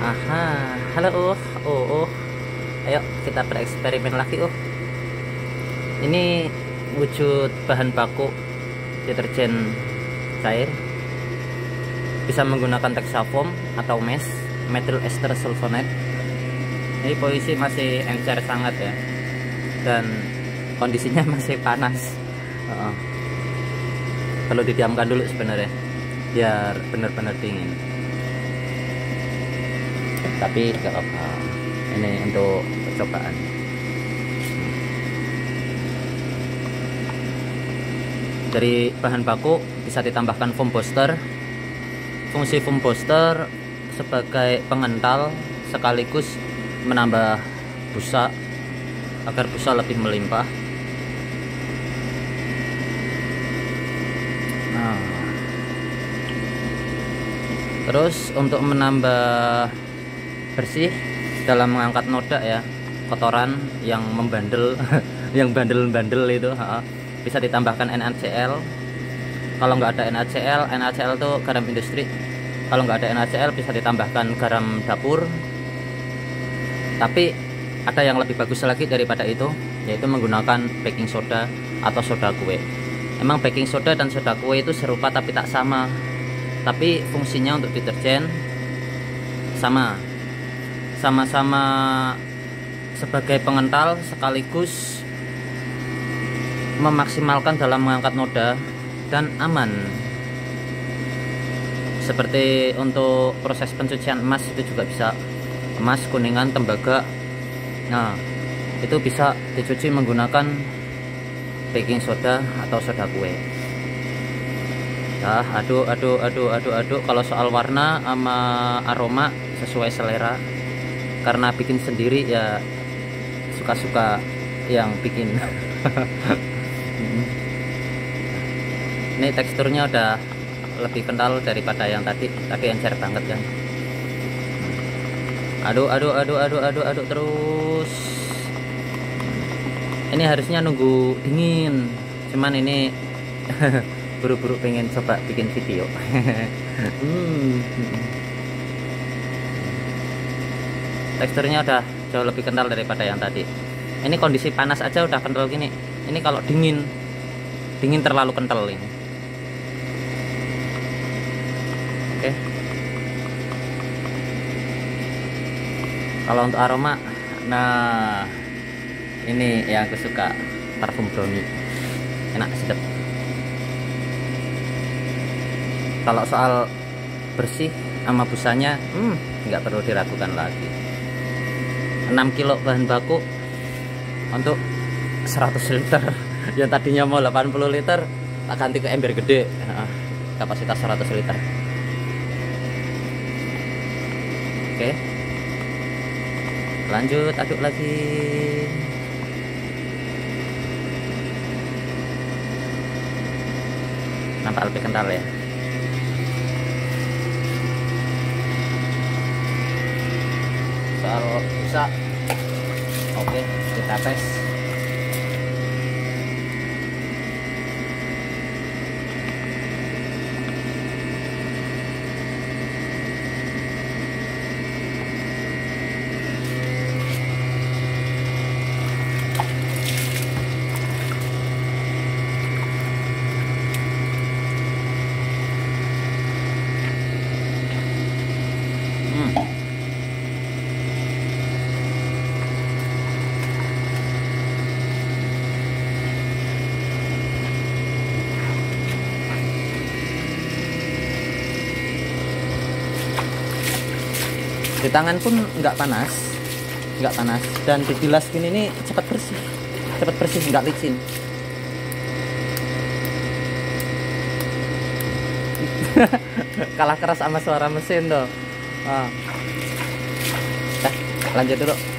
Aha, halo uh, oh, uh. Ayo kita bereksperimen lagi uh. Ini wujud bahan baku deterjen cair. Bisa menggunakan Texafoam atau mesh methyl ester sulfonate. Ini posisi masih encer sangat ya. Dan kondisinya masih panas. Uh, perlu didiamkan dulu sebenarnya biar benar-benar dingin tapi gak apa ini untuk percobaan. Dari bahan baku bisa ditambahkan foam booster. Fungsi foam booster sebagai pengental sekaligus menambah busa agar busa lebih melimpah. Nah. Terus untuk menambah bersih dalam mengangkat noda ya kotoran yang membandel yang bandel-bandel itu bisa ditambahkan NaCl kalau nggak ada NaCl NaCl itu garam industri. Kalau nggak ada NaCl bisa ditambahkan garam dapur. Tapi ada yang lebih bagus lagi daripada itu yaitu menggunakan baking soda atau soda kue. Emang baking soda dan soda kue itu serupa tapi tak sama. Tapi fungsinya untuk deterjen sama sama-sama sebagai pengental sekaligus memaksimalkan dalam mengangkat noda dan aman. Seperti untuk proses pencucian emas itu juga bisa. Emas kuningan tembaga. Nah itu bisa dicuci menggunakan baking soda atau soda kue. Nah aduk aduk aduk aduk aduk. Kalau soal warna sama aroma sesuai selera karena bikin sendiri ya suka-suka yang bikin. Ini teksturnya udah lebih kental daripada yang tadi tadi encer banget kan. Aduk aduk aduk aduk aduk aduk terus. Ini harusnya nunggu dingin cuman ini buru-buru pengen coba bikin video. Hmm. Teksturnya udah jauh lebih kental daripada yang tadi. Ini kondisi panas aja udah kental gini. Ini kalau dingin dingin terlalu kental ini. Oke. Kalau untuk aroma nah ini yang aku suka parfum brownie. Enak sedap. Kalau soal bersih sama busanya hmm nggak perlu diragukan lagi 6 kilo bahan baku untuk 100 liter. Yang tadinya mau 80 liter tak ganti ke ember gede. Kapasitas 100 liter. Oke. Lanjut aduk lagi. Nampak lebih kental ya soal bisa oke kita tes di tangan pun nggak panas nggak panas. Dan dibilas gini ini cepat bersih cepat bersih nggak licin. Kalah keras sama suara mesin tuh. Oh. eh, lanjut dulu